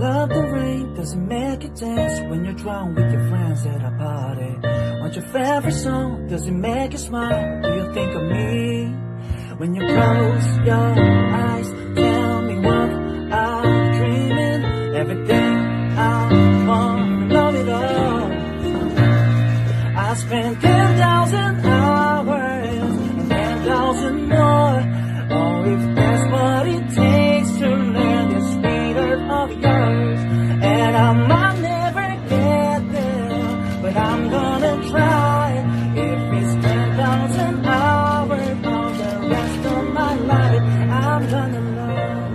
does it make you dance when you're drunk with your friends at a party? What's your favorite song? Does it make you smile? Do you think of me? When you close your eyes, tell me what I'm dreaming. Everything I want, love it all. I thousand run along.